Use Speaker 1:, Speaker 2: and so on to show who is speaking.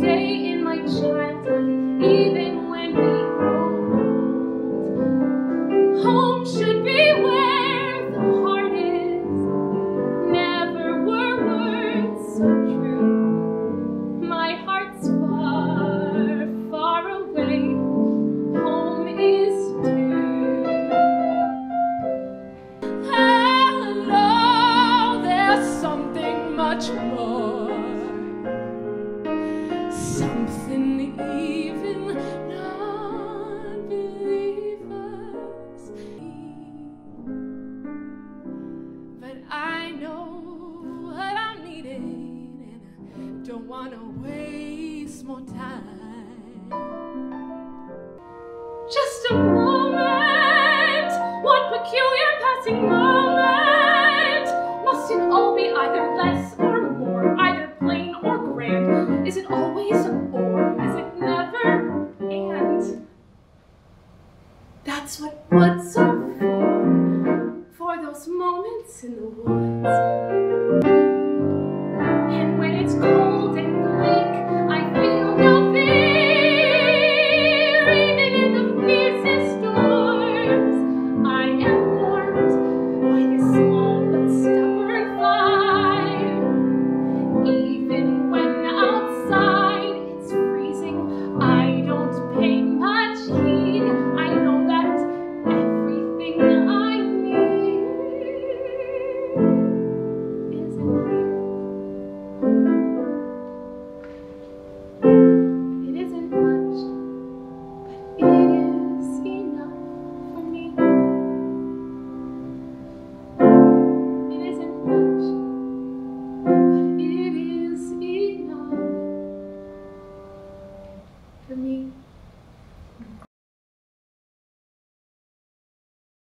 Speaker 1: day know what I'm needing, and I don't wanna waste more time. Just a moment, one peculiar passing moment. Must it all be either less or more, either plain or grand? Is it always or is it never and? That's what what's so those moments in the woods. 婚姻